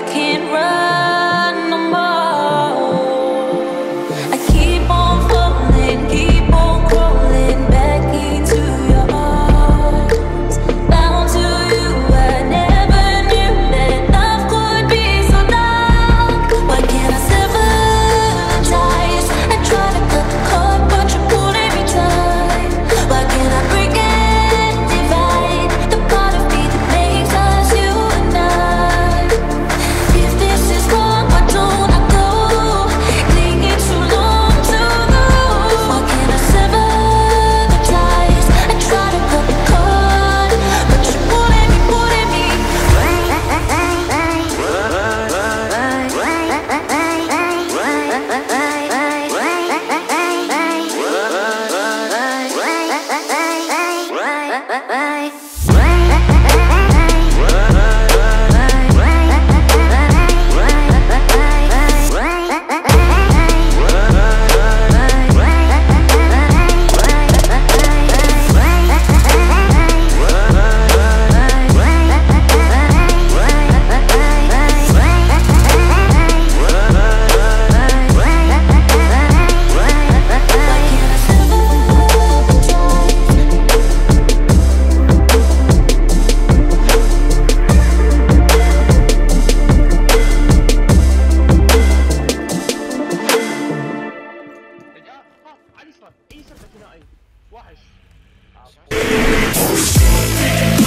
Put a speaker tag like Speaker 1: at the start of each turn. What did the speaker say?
Speaker 1: I can't run. by اي سبه ثنائي وحش